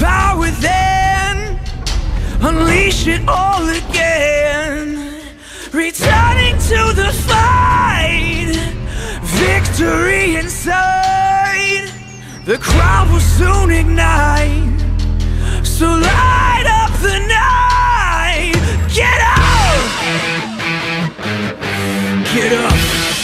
power then unleash it all again. Returning to the fight victory inside. The crowd will soon ignite. So light up the night. Get up! Get up!